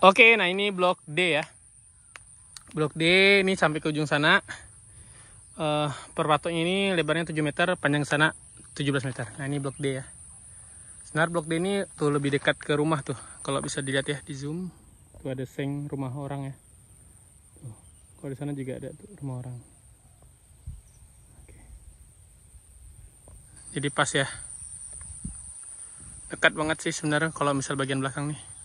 Oke, nah ini blok D ya. Blok D ini sampai ke ujung sana. Eh, uh, perpatoknya ini lebarnya 7 meter, panjang sana 17 meter. Nah ini blok D ya. Sebenarnya blok D ini tuh lebih dekat ke rumah tuh. Kalau bisa dilihat ya di zoom, tuh ada seng rumah orang ya. Kalau di sana juga ada tuh rumah orang. Jadi pas ya. Dekat banget sih sebenarnya kalau misal bagian belakang nih.